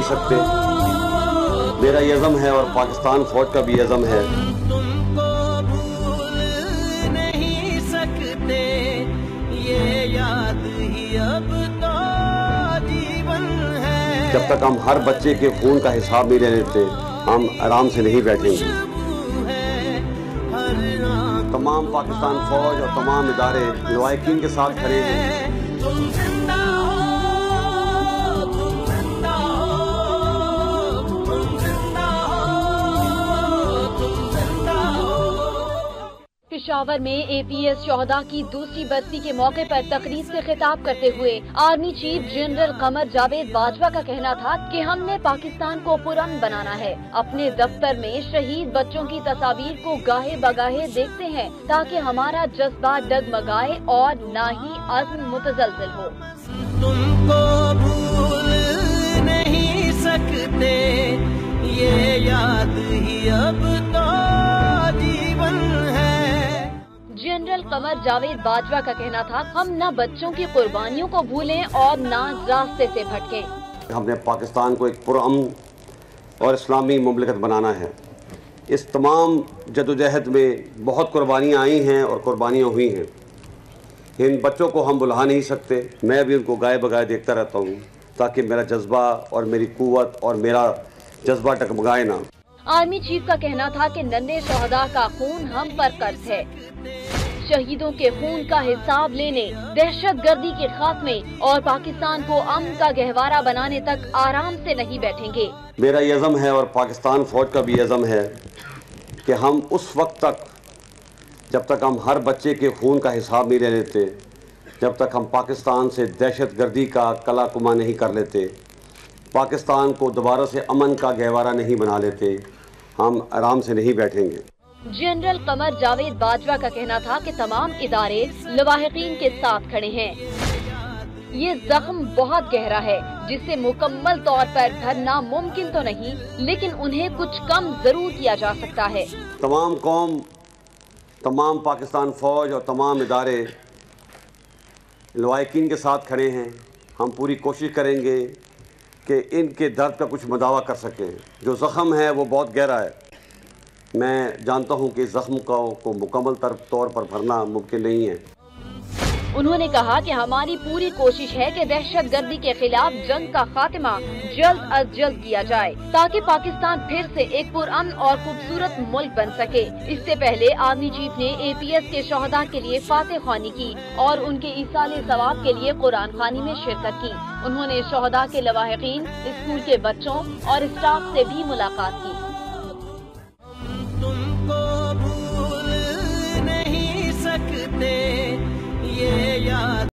نہیں سکتے۔ میرا یہ عزم ہے اور پاکستان فوج کا بھی عزم ہے۔ تم کو بھول نہیں سکتے یہ یاد ہی اب تو جیون ہے جب تک ہم ہر بچے کے خون کا حساب نہیں لے لیتے، ہم آرام سے نہیں بیٹھیں گے۔ تمام پاکستان فوج اور تمام ادارے لوائقین کے ساتھ کھڑے ہیں۔ پشاور میں اے پی ایس شہدا کی دوسری برسی کے موقع پر تقریب سے خطاب کرتے ہوئے army chief general Qamar Javed Bajwa کا کہنا تھا کہ ہم نے پاکستان کو پرامن بنانا ہے۔ اپنے دفتر میں شہید بچوں کی تصاویر کو گاہے بگاہے دیکھتے ہیں تاکہ ہمارا جذبہ ڈگمگائے اور نہ ہی عزم متزلزل ہو۔ قمر جاوید باجوہ کا کہنا تھا ہم نہ بچوں کی قربانیوں کو بھولیں اور نہ راستے سے بھٹکیں۔ ہم نے پاکستان کو ایک پرامن اور اسلامی مملکت بنانا ہے۔ اس تمام جدوجہد میں بہت قربانیاں آئی ہیں اور قربانیاں ہوئی ہیں۔ ان بچوں کو ہم بلا نہیں سکتے۔ میں بھی ان کو گائے بگائے دیکھتا رہتا ہوں تاکہ میرا جذبہ اور میری قوت اور میرا جذبہ ٹکمگائے نہ۔ آرمی چیف کا کہنا تھا کہ ننے شہدا کا خون ہم پر قرض ہے۔ شہیدوں کے خون کا حساب لینے، دہشت گردی کے خاتمے اور پاکستان کو امن کا گہوارہ بنانے تک آرام سے نہیں بیٹھیں گے۔ میرا یہ عزم ہے اور پاکستان فوج کا بھی عزم ہے کہ ہم اس وقت تک جب تک ہم ہر بچے کے خون کا حساب نہیں لے لیتے، جب تک ہم پاکستان سے دہشت گردی کا کلا کما نہیں کر لیتے، پاکستان کو دوبارہ سے امن کا گہوارہ نہیں بنا لیتے، ہم آرام سے نہیں بیٹھیں گے۔ جنرل قمر جاوید باجوہ کا کہنا تھا کہ تمام ادارے لواحقین کے ساتھ کھڑے ہیں۔ یہ زخم بہت گہرا ہے جسے مکمل طور پر بھرنا ممکن تو نہیں، لیکن انہیں کچھ کم ضرور کیا جا سکتا ہے۔ تمام قوم، تمام پاکستان فوج اور تمام ادارے لوائقین کے ساتھ کھڑے ہیں۔ ہم پوری کوشش کریں گے کہ ان کے درد کا کچھ مداوع کر سکیں۔ جو زخم ہے وہ بہت گہرا ہے۔ میں جانتا ہوں کہ زخم کا کو مکمل طور پر بھرنا ممکن نہیں ہے۔ انہوں نے کہا کہ ہماری پوری کوشش ہے کہ دہشت گردی کے خلاف جنگ کا خاتمہ جلد از جلد کیا جائے تاکہ پاکستان پھر سے ایک پرامن اور خوبصورت ملک بن سکے۔ اس سے پہلے آرمی چیف نے اے پی ایس کے شہدا کے لیے فاتح خوانی کی اور ان کے ایسال ثواب کے لیے قرآن خوانی میں شرکت کی۔ انہوں نے شہدا کے لواحقین، اسکول کے بچوں اور اسٹاف سے بھی ملاقات کی۔